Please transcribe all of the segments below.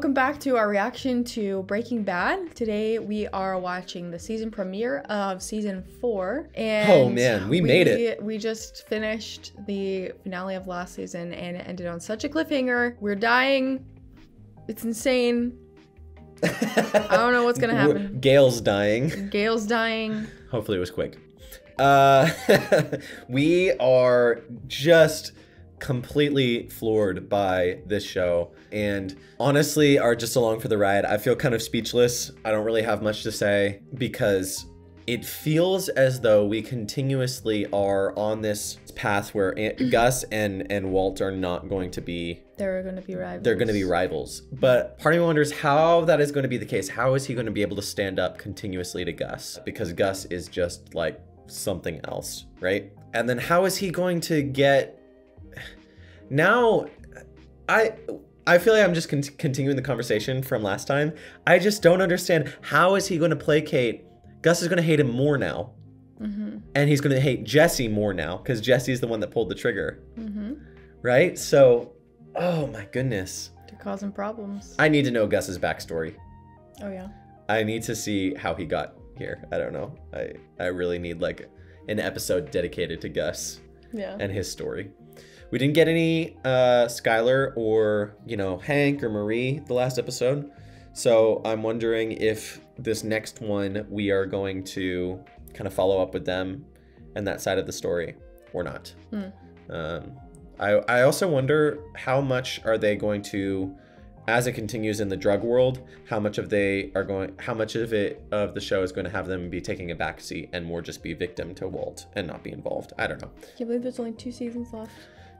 Welcome back to our reaction to Breaking Bad. Today we are watching the season premiere of season four. And Oh, man, we made it. We just finished the finale of last season and it ended on such a cliffhanger. We're dying. It's insane. I don't know what's gonna happen. Gale's dying. Gale's dying. Hopefully it was quick. Uh, we are just completely floored by this show and honestly are just along for the ride. I feel kind of speechless. I don't really have much to say because it feels as though we continuously are on this path where Aunt Gus and and Walt are not going to be They're gonna be rivals. they're going to be rivals. But part of me wonders how that is going to be the case. How is he going to be able to stand up continuously to Gus? Because Gus is just like something else, right? And then how is he going to get now I I feel like I'm just con- continuing the conversation from last time. I just don't understand how is he going to placate Gus is going to hate him more now. Mm-hmm. And he's going to hate Jesse more now cuz Jesse's the one that pulled the trigger, Mm-hmm. right? So, oh my goodness. They're causing problems. I need to know Gus's backstory. Oh yeah. I need to see how he got here. I don't know. I I really need like an episode dedicated to Gus Yeah. and his story. We didn't get any uh Skyler or, you know, Hank or Marie the last episode. So I'm wondering if this next one we are going to kind of follow up with them and that side of the story or not. Hmm. Um, I, I also wonder how much are they going to as it continues in the drug world how much of they are going how much of it of the show is going to have them be taking a backseat and more just be victim to walt and not be involved i don't know Can't believe there's only two seasons left.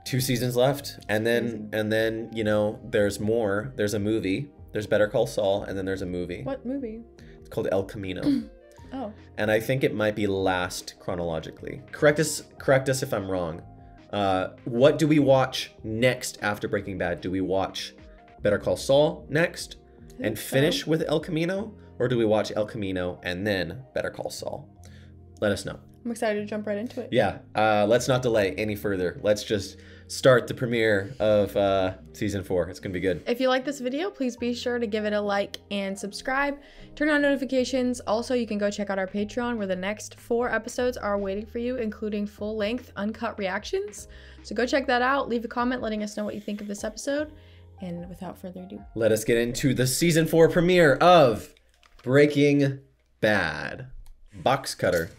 Two seasons left and then Amazing. and then you know there's more there's a movie there's better call saul and then there's a movie What movie? it's called el camino Oh. and I think it might be last chronologically. Correct us, correct us if I'm wrong. Uh, what do we watch next after Breaking Bad? Do we watch Better Call Saul next and so. finish with El Camino, or do we watch El Camino and then Better Call Saul? Let us know. I'm excited to jump right into it. Yeah, uh, let's not delay any further. Let's just start the premiere of uh, season four. It's gonna be good. If you like this video, please be sure to give it a like and subscribe. Turn on notifications. Also, you can go check out our Patreon where the next four episodes are waiting for you, including full length, uncut reactions. So go check that out. Leave a comment letting us know what you think of this episode. And without further ado, Let us get into the season four premiere of Breaking Bad. Box cutter.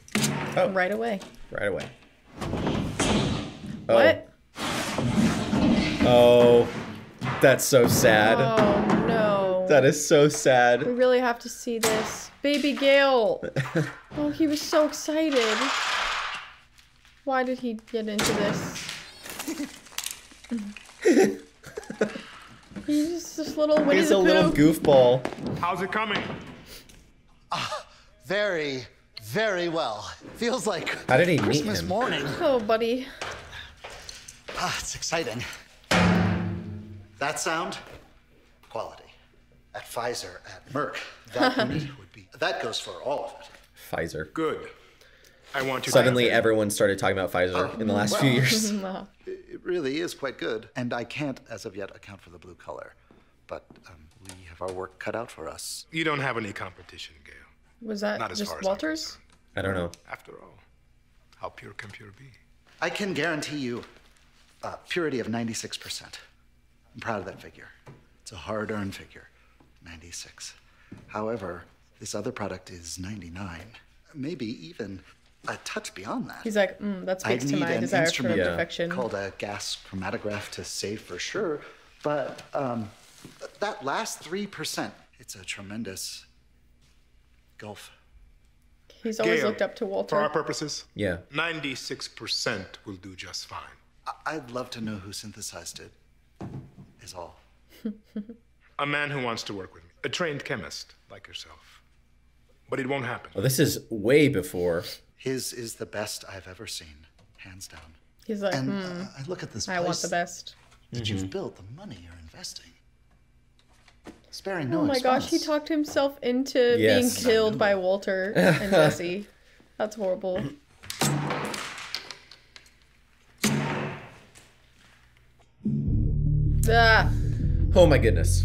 Oh. right away. right away. What? Oh, that's so sad. Oh no. That is so sad. we really have to see this. Baby Gale. Oh, he was so excited. Why did he get into this? He's just this little Winnie He's the a little goofball. How's it coming? Very, very well. Feels like How did he meet Christmas him? morning. Oh, buddy. Ah, it's exciting. That sound, quality. At Pfizer, at Merck, that to me would be. That goes for all of it. Pfizer. Good. I want you Suddenly, everyone started talking about Pfizer in the last few years. No. It it really is quite good, and I can't, as of yet, account for the blue color. But um, we have our work cut out for us. You don't have any competition, Gale. Was that Not as just far as Walters? concerned. I don't know. After all, how pure can pure be? I can guarantee you uh, purity of 96%. I'm proud of that figure. It's a hard earned figure 96. However, this other product is 99, maybe even a touch beyond that. He's like, mm, that I speaks to my an desire for instrument Yeah. perfection. called a gas chromatograph to say for sure, but um, that last 3%, it's a tremendous gulf. He's always Gale, looked up to Walter. For our purposes, Yeah. 96% will do just fine. I- I'd love to know who synthesized it, is all. A man who wants to work with me, a trained chemist like yourself. But it won't happen. Well, this is way before. His is the best I've ever seen, hands down. He's like, And hmm, uh, I look at this I place want the best. that you've built, the money you're investing. Sparing no Oh my gosh, he talked himself into Yes. being killed by Walter and Jesse. That's horrible. Oh my goodness.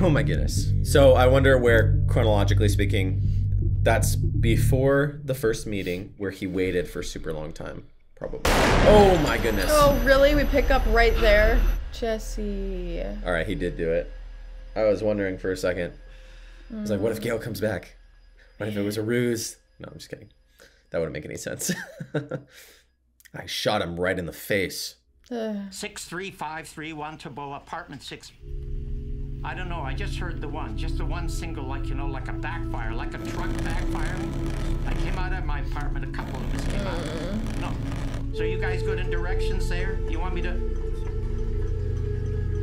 Oh my goodness. So I wonder where, chronologically speaking, that's before the first meeting where he waited for a super long time. Probably. Oh my goodness. Oh, really? We pick up right there? Jesse. All right, he did do it. I was wondering for a second. I was like, what if mm. Gale comes back? What if it was a ruse? No, I'm just kidding. That wouldn't make any sense. I shot him right in the face. Ugh. 63531 Tabo, apartment 6. I don't know, I just heard the one, just the one single, like, you know, like a backfire, like a truck backfiring. I came out of my apartment, a couple of us came out. No. So you guys good in directions there? You want me to.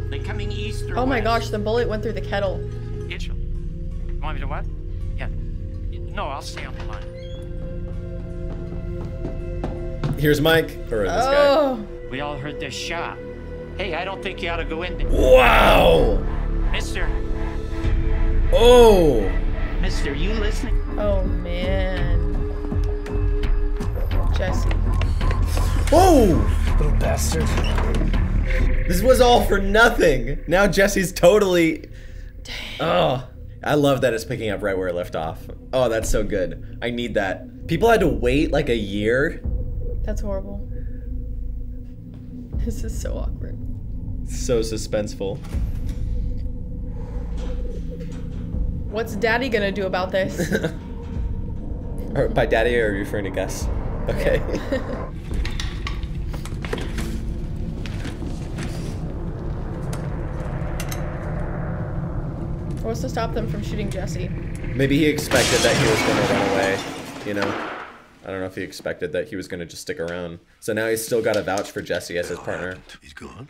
They coming east or Oh my west? gosh, the bullet went through the kettle. Itchel. You want me to what? Yeah. No, I'll stay on the line. Here's Mike. Or this guy. Oh. We all heard this shot. Hey, I don't think you ought to go in there. Wow! Mister, Oh! mister, you listening? Oh man. Jesse. Oh! Little bastard. This was all for nothing. Now Jesse's totally. Oh, I love that it's picking up right where it left off. Oh, that's so good. I need that. People had to wait like a year. That's horrible. This is so awkward. So suspenseful. What's daddy gonna do about this? Or by daddy, are you referring to Gus? Okay. What's to stop them from shooting Jesse? Maybe he expected that he was to run away. You know. I don't know if he expected that he was going to just stick around. So now he's still got to vouch for Jesse as his partner. happened? He's gone.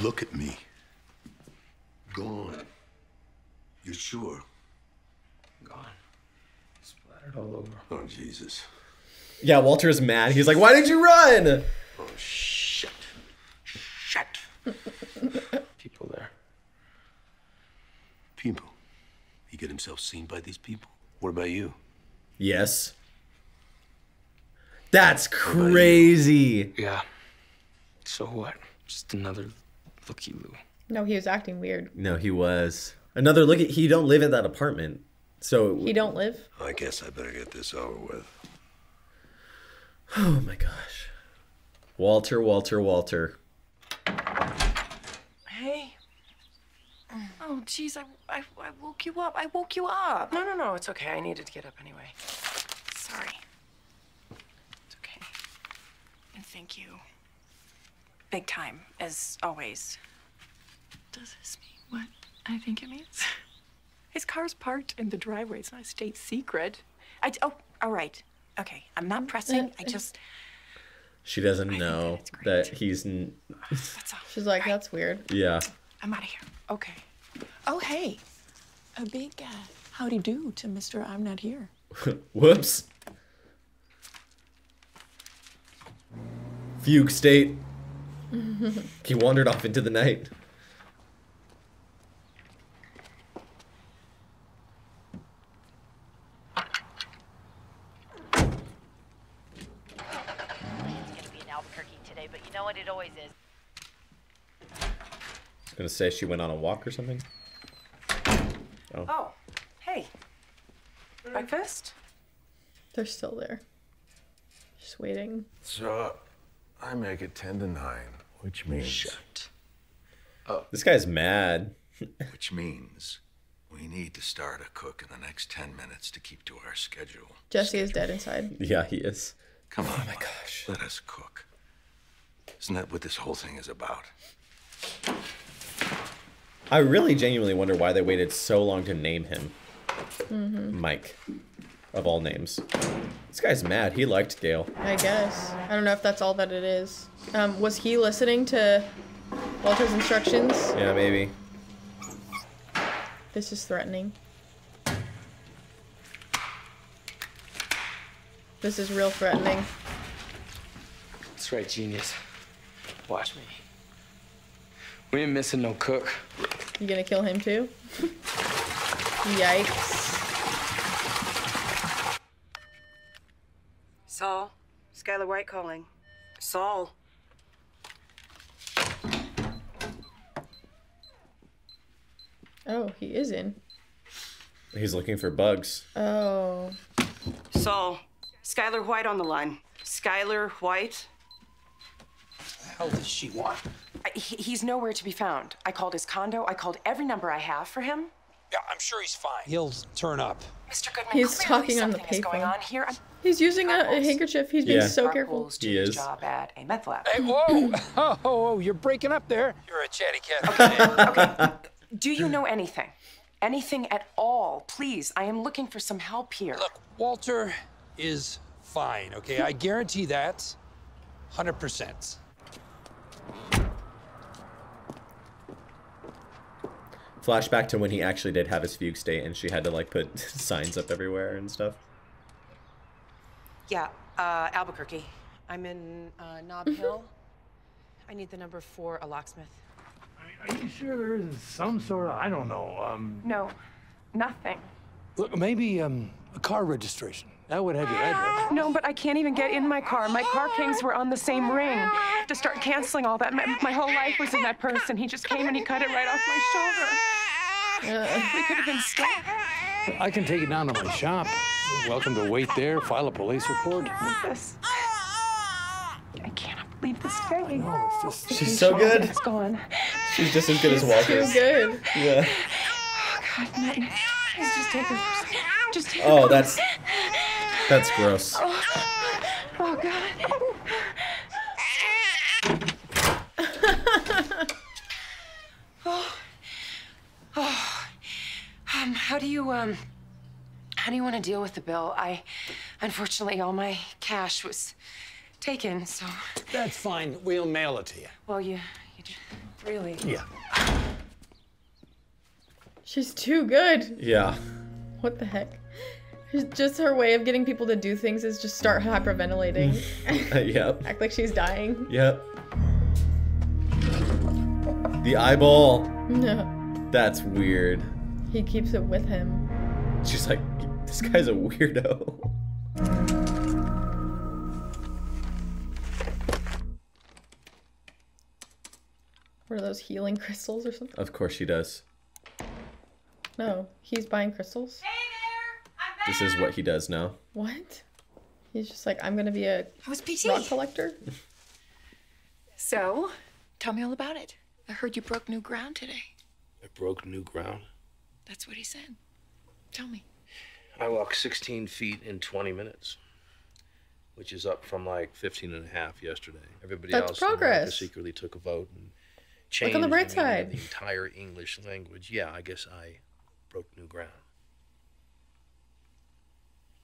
Look at me. Gone. You're sure? Gone. Splattered all over. Oh Jesus. Yeah, Walter's mad. He's like, "Why did you run?" Oh shit. Shit. People there. People. He get himself seen by these people. What about you? Yes. That's crazy. Yeah. So what? Just another looky loo. No, he was acting weird. No, he was. Another look at he don't live in that apartment. So He don't live. I guess I better get this over with. Oh my gosh. Walter, Walter, Walter. Hey. Oh, jeez, I, I, I woke you up. I woke you up. No, no, no, it's okay. I needed to get up anyway. Sorry. It's okay. And thank you. Big time, as always. Does this mean what I think it means? His car's parked in the driveway. It's not a state secret. I, oh, all right. Okay, I'm not pressing. I just, She doesn't know it's great. that he's n- that's all. She's like, Right, that's weird. yeah. I'm out of here. Okay. Oh, hey. A big uh, howdy do to Mr. I'm Not Here. Whoops. Fugue state. he wandered off into the night. It's gonna be in Albuquerque today, but you know what? It always is. I was gonna say she went on a walk or something. Oh, oh hey. Breakfast? They're still there. Just waiting. So I make it ten to nine, which means Shut. Oh. This guy's mad. which means we need to start a cook in the next ten minutes to keep to our schedule. Jesse is dead inside. Yeah, he is. Come on, oh my gosh. Let us cook. Isn't that what this whole thing is about? I really genuinely wonder why they waited so long to name him mm-hmm. Mike, of all names. This guy's mad. He liked Gale. I guess. I don't know if that's all that it is. Um, was he listening to Walter's instructions? Yeah, maybe. This is threatening. This is real threatening. That's right, genius. Watch me. We ain't missing no cook. You gonna kill him too? Yikes. Saul, Skyler White calling. Saul. Oh, he is in. He's looking for bugs. Oh. Saul, Skyler White on the line. Skyler White? What the hell does she want? I, he- he's nowhere to be found. I called his condo. I called every number I have for him. Yeah, I'm sure he's fine. He'll turn up. Mr. Goodman, He's talking on the something is going payphone. on here. I'm He's using a, a handkerchief. He's being so careful. Wolves to He is. job at a meth lab. Hey, whoa! Oh, oh, oh, you're breaking up there. You're a chatty cat. okay. Okay. Do you know anything? Anything at all? Please, I am looking for some help here. Look, Walter is fine, okay? I guarantee that. 100%. Flashback to when he actually did have his fugue state and she had to like put signs up everywhere and stuff. Yeah, uh, Albuquerque. I'm in uh, Nob Hill. I need the number for a locksmith. Are you sure there isn't some sort of, I don't know, um... No, nothing. Look, maybe um, a car registration. That would have your address. No, but I can't even get in my car. My car keys were on the same ring. To start canceling all that. My, my whole life was in that purse, and he just came and he cut it right off my shoulder. we could have been stopped. I can take it down to my shop. Welcome to wait there, file a police report. This. I cannot believe this day. No, it's just... She's so good. It's gone. She's just as good as Too Walter. good. Yeah. Oh God, no. Please just take her. Just take Oh, her. that's that's gross. Oh, oh God. oh. Oh. Um, how do you, um, how do you want to deal with the bill? I, unfortunately, all my cash was taken, so, That's fine. We'll mail it to you. well, you, you j- really. Yeah. She's too good. Yeah. What the heck? It's Just her way of getting people to do things is just start hyperventilating. yep. Act like she's dying. Yep. The eyeball. No. That's weird. He keeps it with him. She's like, this guy's a weirdo. What are those healing crystals or something? Of course she does. No, he's buying crystals. This is what he does now. What? He's just like, I'm gonna be a How's PT? rock collector. So, tell me all about it. I heard you broke new ground today. I broke new ground. That's what he said. Tell me. I walked 16 feet in 20 minutes, which is up from like 15 and a half yesterday. Everybody That's else in America progress. secretly took a vote and Look changed on the bright meaning of side. the entire English language. Yeah, I guess I broke new ground.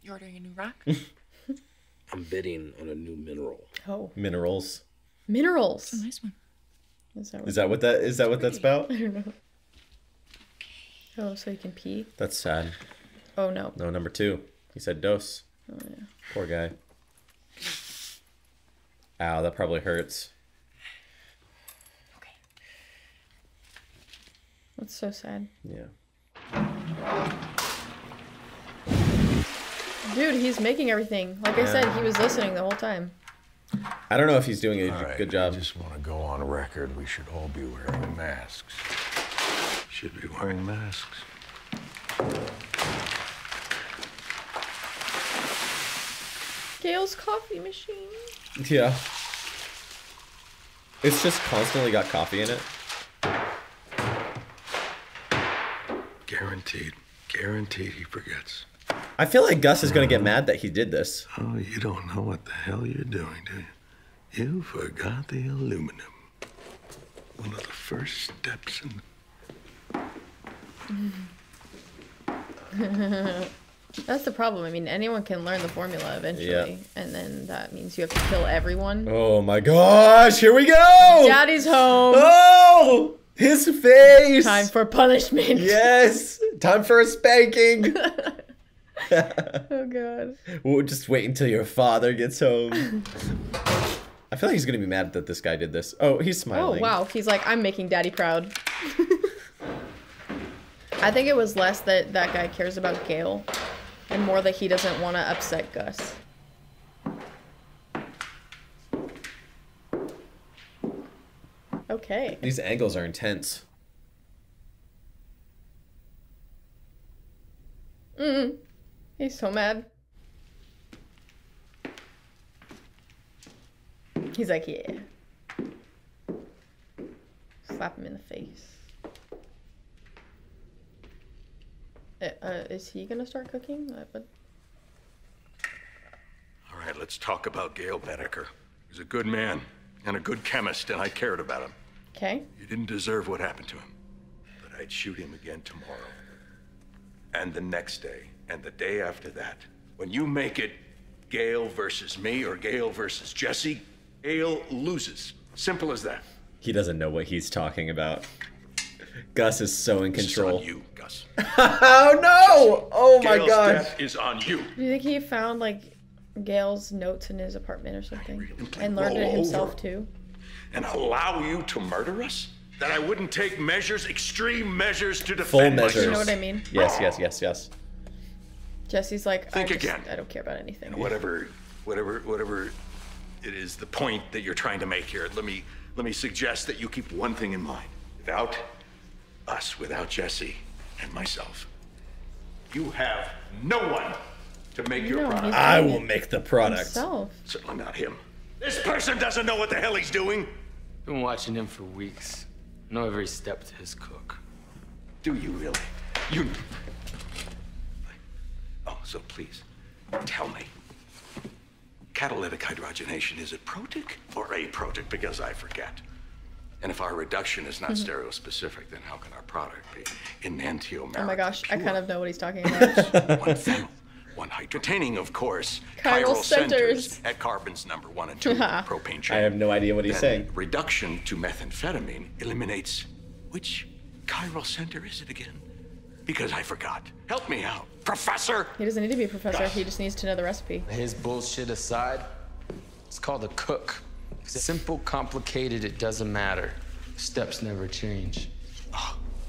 You ordering a new rock? I'm bidding on a new mineral. Oh. Minerals. Minerals. a nice one. Is that that what that is that what that's about? I don't know. Oh, so you can pee? That's sad. Oh no. No, number two. He said dose. Oh yeah. Poor guy. Ow, that probably hurts. Okay. That's so sad. Yeah. Dude, he's making everything. Like I said, he was listening the whole time. I don't know if he's doing a All right, good job. I just want to go on record. We should all be wearing masks. Should be wearing masks. Gale's coffee machine. Yeah. It's just constantly got coffee in it. Guaranteed. Guaranteed he forgets. I feel like Gus is gonna get mad that he did this. Oh, you don't know what the hell you're doing, do you? You forgot the aluminum. One of the first steps in That's the problem. I mean, anyone can learn the formula eventually, and then that means you have to kill everyone. Oh my gosh, here we go! Daddy's home. Oh! His face! Time for punishment. Yes! Time for a spanking! oh god. we'll just wait until your father gets home. I feel like he's gonna be mad that this guy did this. Oh, he's smiling. Oh wow, he's like, I'm making daddy proud. I think it was less that that guy cares about Gale, and more that he doesn't want to upset Gus. Okay. These angles are intense. Mm. He's so mad. He's like, yeah. Slap him in the face. Uh, uh, is he gonna start cooking? Uh, All right, let's talk about Gale Boetticher. He's a good man and a good chemist, and I cared about him. okay. He didn't deserve what happened to him. But I'd shoot him again tomorrow. And the next day, and the day after that. When you make it Gale versus me or Gale versus Jesse, Gale loses. Simple as that. He doesn't know what he's talking about. Gus is so in control. on you, Gus. oh no! Oh my Gale's gosh. death is on you. Do you think he found like Gale's notes in his apartment or something, and learned it himself too? And allow you to murder us? That I wouldn't take measures, extreme measures to defend Full measures. myself? You know what I mean? Yes, oh. yes, yes, yes. Jesse's like, Think I just, again. I don't care about anything. And whatever, whatever, whatever it is, the point that you're trying to make here, let me let me suggest that you keep one thing in mind. Without us, without Jesse and myself, you have no one to make your No, product. I will make the product. Himself. Certainly not him. This person doesn't know what the hell he's doing. Been watching him for weeks. Know every step to his cook. Do you really? You. So please, tell me. Catalytic hydrogenation, is it protic or aprotic? Because I forget. And if our reduction is not Mhm. stereospecific, then how can our product be enantiomeric? Oh my gosh, I kind of know what he's talking about. one phenyl, one hydrogen. Containing, of course, Chiral chiral, centers. centers. at carbons number one and two, propane chain. I have no idea what he's Then saying. Reduction to methamphetamine eliminates which chiral center is it again? Because I forgot. Help me out, Professor. He doesn't need to be a professor. He just needs to know the recipe. His bullshit aside, it's called a cook. Simple, complicated, it doesn't matter. Steps never change.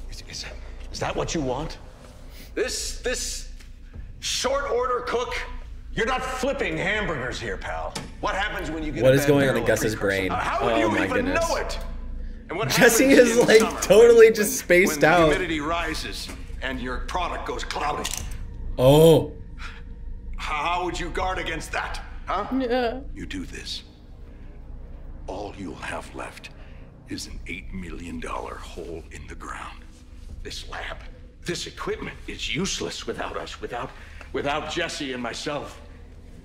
Is, is, is that what you want? This this short order cook? You're not flipping hamburgers here, pal. What happens when you get What a is going on in Gus's brain? Uh, how would Oh you my even goodness. know it? And what Jesse is like summer totally when- just when spaced the out. humidity rises and your product goes cloudy. Oh. How would you guard against that? Huh? Yeah. You do this. All you'll have left is an $8 million hole in the ground. This lab, this equipment is useless without us, without, without Jesse and myself.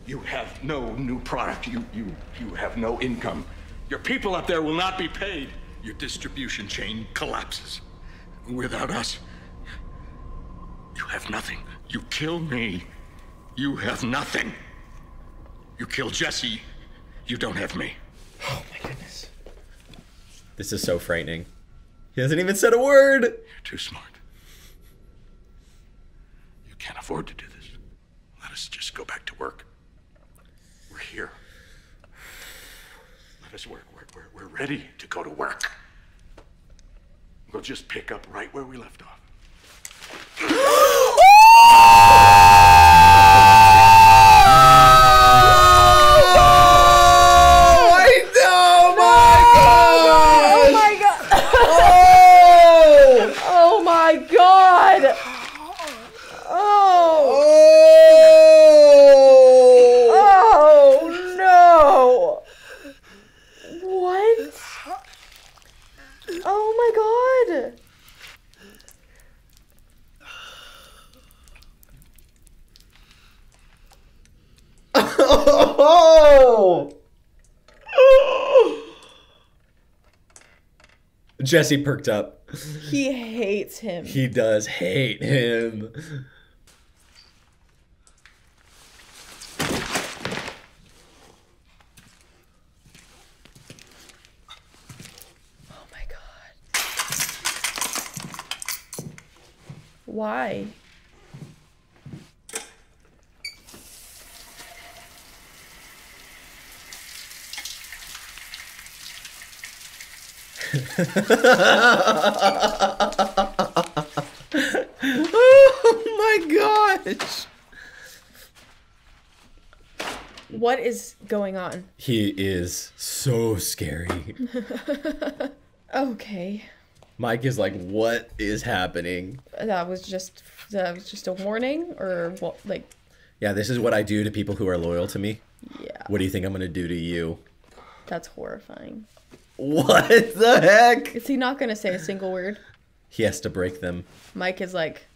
You have no new product. You, you, you have no income. Your people up there will not be paid. Your distribution chain collapses. Without us, you have nothing. You kill me, you have nothing. You kill Jesse, you don't have me. Oh my goodness. This is so frightening. He hasn't even said a word. You're too smart. You can't afford to do this. Let us just go back to work. We're here. Let us work. We're, we're, we're ready to go to work. We'll just pick up right where we left off. I know, Oh my god! Oh! Oh my god! Oh! Oh no! What? Oh my god! Oh! Jesse perked up. He hates him. He does hate him. Oh my god. Why? oh my gosh. What is going on? He is so scary. okay. Mike is like, what is happening? That was just that was just a warning, or what? Like, Yeah, this is what I do to people who are loyal to me. yeah, What do you think I'm gonna do to you? that's horrifying. What the heck? Is he not gonna say a single word? He has to break them. Mike is like,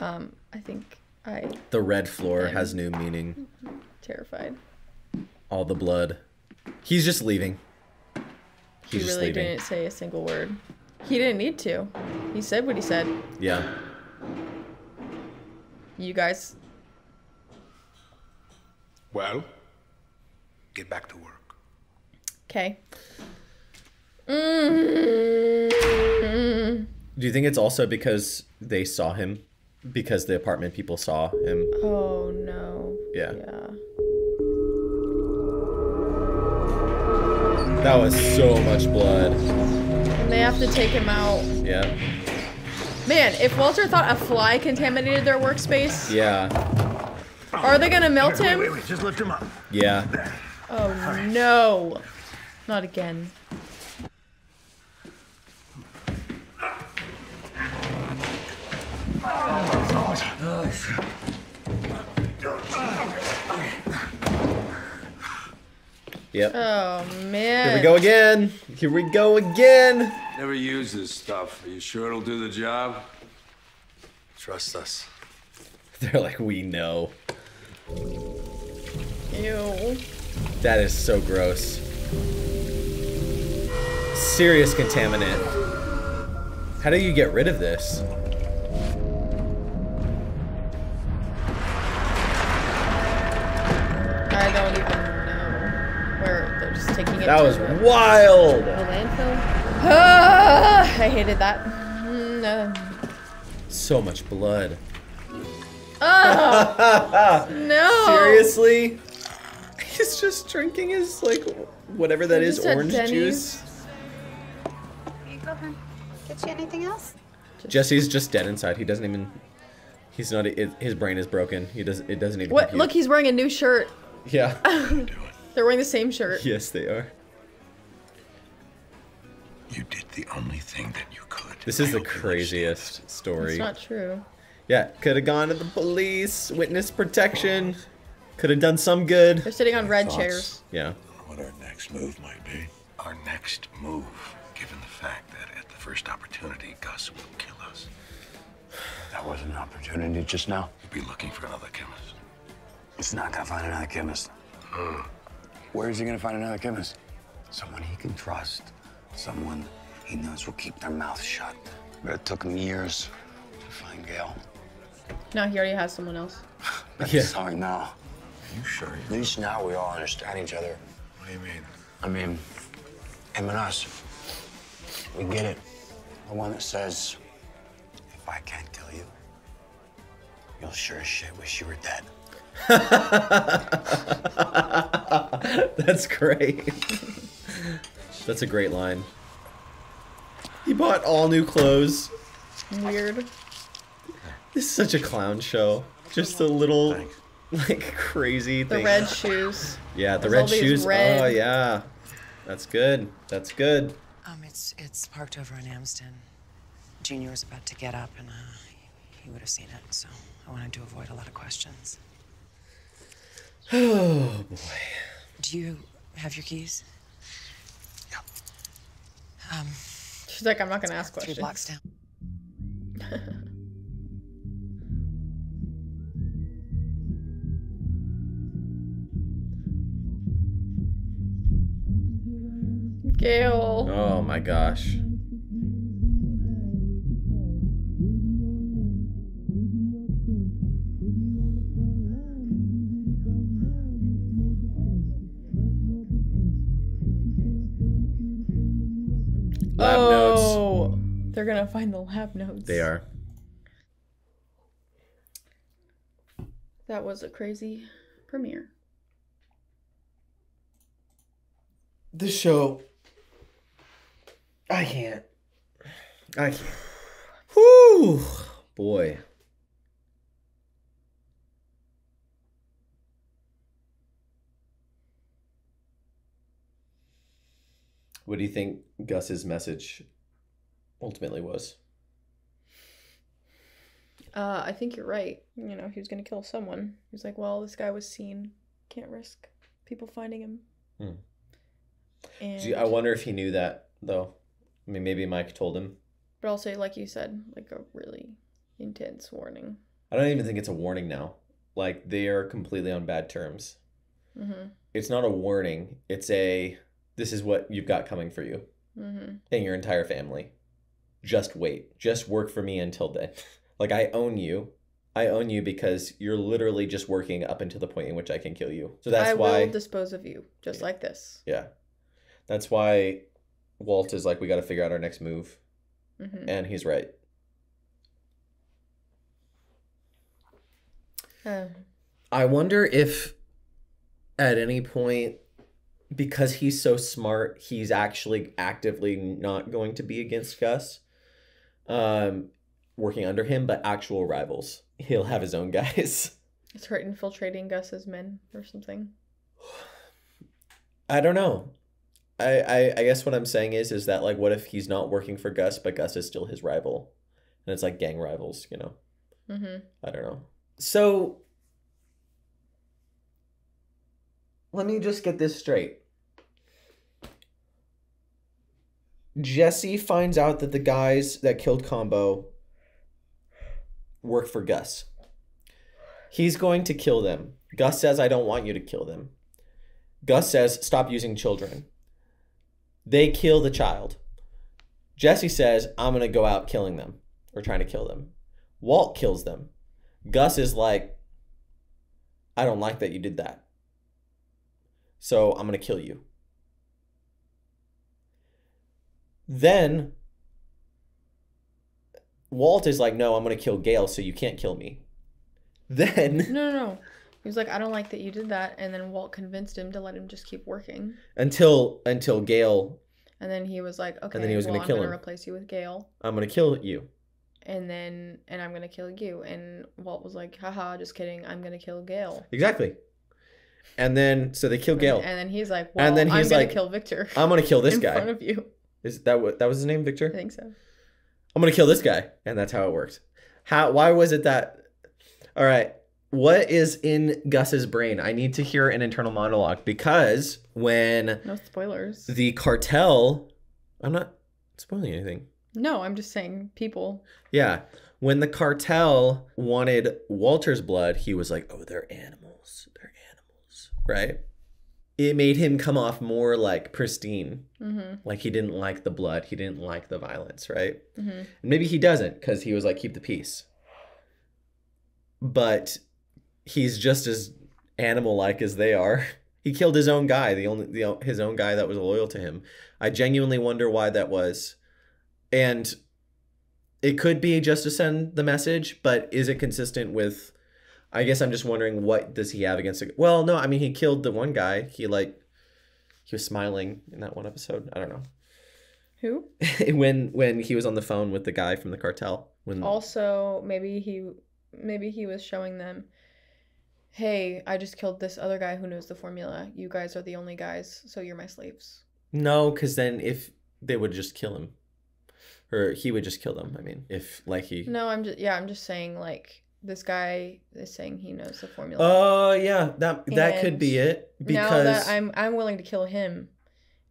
um, I think I The red floor has new meaning. terrified. All the blood. He's just leaving. He He's just really leaving. didn't say a single word. He didn't need to. He said what he said. Yeah. You guys, Well, get back to work. Okay. Mm. Do you think it's also because they saw him? Because the apartment people saw him? Oh no. Yeah. Yeah. That was so much blood. And they have to take him out. Yeah. Man, if Walter thought a fly contaminated their workspace, Yeah. are they gonna melt Wait, him? wait, wait, just lift him up. Yeah. Oh no. Not again. Yep. Oh man. Here we go again. Here we go again. Never use this stuff. Are you sure it'll do the job? Trust us. They're like, we know. Ew. That is so gross. Serious contaminant. How do you get rid of this? I don't even know where they're just taking it. That to was the- wild. The landfill. Ah, I hated that. Mm, No. So much blood. Oh, no. Seriously? He's just drinking his like whatever that He is, just had orange Denny's. juice. You go, hun. Get you anything else? Jesse's just dead inside. He doesn't even. He's not. It, his brain is broken. He does. It doesn't even. What? compute. Look, he's wearing a new shirt. Yeah. They're wearing the same shirt. yes, they are. You did the only thing that you could. This is the craziest story. It's not true. Yeah, could have gone to the police, witness protection. Could have done some good. They're sitting on red Thoughts? chairs. Yeah. What our next move might be? Our next move, given the fact that at the first opportunity, Gus will kill us. That wasn't an opportunity just now. You'd be looking for another chemist. He's not gonna find another chemist. Hmm. Where is he gonna find another chemist? Someone he can trust. Someone he knows will keep their mouth shut. But it took him years to find Gale. No, he already has someone else. But Yeah. sorry now. You sure? At least now we all understand each other. What do you mean? I mean, him and us. We get it. The one that says, if I can't kill you, you'll sure as shit wish you were dead. That's great. That's a great line. He bought all new clothes. Weird. This is such a clown show. Just a little, like, crazy The thing. red shoes. Yeah, the There's red shoes. red- Oh, yeah. That's good. That's good. Um, it's it's parked over on Amsden. Junior was about to get up, and uh, he would have seen it. So I wanted to avoid a lot of questions. Oh, boy. Do you have your keys? Yeah. Um, She's like, I'm not gonna ask questions three questions. blocks down. Gale. Oh, my gosh. Lab oh. notes. oh, they're gonna find the lab notes. They are. That was a crazy premiere. This show. I can't. I can't. Whew. Boy. What do you think Gus's message ultimately was. Uh, I think you're right. You know, he was gonna kill someone. He was like, well, this guy was seen. Can't risk people finding him. Hmm. And Gee, I wonder if he knew that though. I mean, maybe Mike told him. but also, like you said, like a really intense warning. I don't even think it's a warning now. Like they are completely on bad terms. Mm-hmm. It's not a warning. It's a this is what you've got coming for you Mm-hmm. and your entire family. Just wait. Just work for me until then. like I own you. I own you because you're literally just working up until the point in which I can kill you. So that's I why I will dispose of you just like this. Yeah. That's why Walt is like, we got to figure out our next move. Mhm. And he's right. Uh, I wonder if at any point, because he's so smart, he's actually actively not going to be against Gus, um, working under him, but actual rivals. He'll have his own guys. start infiltrating Gus's men or something. I don't know. I, I I guess what I'm saying is is that like what if he's not working for Gus, but Gus is still his rival, and it's like gang rivals, you know? Mm-hmm. I don't know. So let me just get this straight. Jesse finds out that the guys that killed Combo work for Gus. He's going to kill them. Gus says, I don't want you to kill them. Gus says, stop using children. They kill the child. Jesse says, I'm going to go out killing them or trying to kill them. Walt kills them. Gus is like, I don't like that you did that. So I'm going to kill you. Then Walt is like, no, I'm going to kill Gale, so you can't kill me. Then No, no, no. He was like, I don't like that you did that, and then Walt convinced him to let him just keep working. until until Gale, And then he was like, okay, and then he was well, gonna I'm kill gonna him. replace you with Gale, I'm going to kill you. and then and I'm gonna kill you. And Walt was like, haha, just kidding. I'm gonna kill Gale. Exactly. And then so they kill Gale. And then he's like, well, and then I'm he's gonna kill Victor. I'm gonna kill this in guy. front of you. Is that what that was his name, Victor? I think so. I'm gonna kill this guy, and that's how it worked. How? Why was it that? All right. What is in Gus's brain? I need to hear an internal monologue because when No spoilers. the cartel, I'm not spoiling anything. No, I'm just saying people. Yeah, when the cartel wanted Walter's blood, he was like, "Oh, they're animals. They're animals." Right? It made him come off more like pristine. Mhm. Like he didn't like the blood. He didn't like the violence, right? Mhm. And maybe he doesn't because he was like, keep the peace. But he's just as animal like as they are. He killed his own guy, the only the his own guy that was loyal to him. I genuinely wonder why that was. And it could be just to send the message, but is it consistent with I guess I'm just wondering what does he have against it? Well, no, I mean he killed the one guy. He like he was smiling in that one episode. I don't know. Who? when when he was on the phone with the guy from the cartel. When Also, maybe he maybe he was showing them, hey, I just killed this other guy who knows the formula. You guys are the only guys, so you're my slaves. No, because then if they would just kill him, or he would just kill them. I mean, if like he. No, I'm just yeah, I'm just saying like this guy is saying he knows the formula. Oh yeah, that that could be it. now Because that I'm I'm willing to kill him,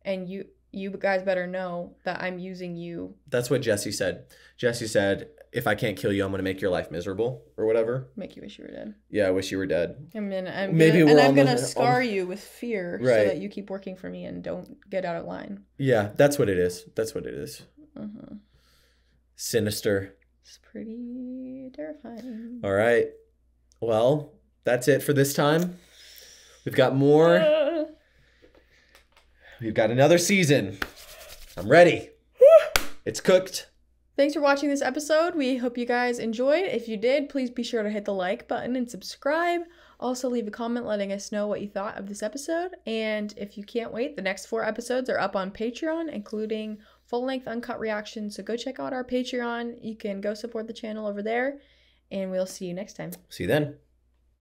and you you guys better know that I'm using you. that's what Jesse said. Jesse said, "If I can't kill you, I'm gonna make your life miserable, or whatever." Make you wish you were dead. Yeah, I wish you were dead. I'm gonna, I'm Maybe gonna, we're and I'm gonna on- scar you with fear so that you keep working for me and don't get out of line. Yeah, that's what it is. That's what it is. Uh-huh. Sinister. It's pretty terrifying. All right. Well, that's it for this time. We've got more. We've got another season. I'm ready. It's cooked. Thanks for watching this episode. We hope you guys enjoyed. If you did, please be sure to hit the like button and subscribe. Also, leave a comment letting us know what you thought of this episode. And if you can't wait, the next four episodes are up on Patreon, including full length uncut reactions. So go check out our Patreon. You can go support the channel over there. And we'll see you next time. See you then.